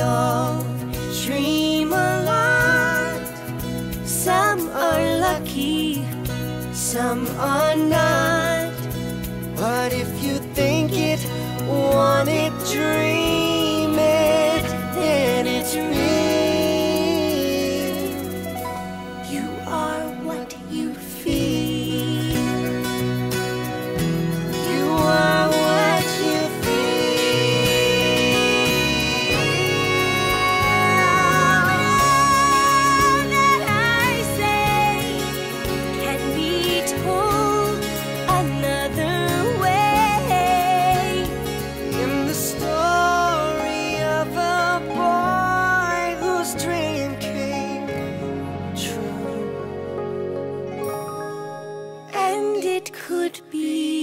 all dream a lot. Some are lucky, some are not. But if you think it, want it, dream. it could be.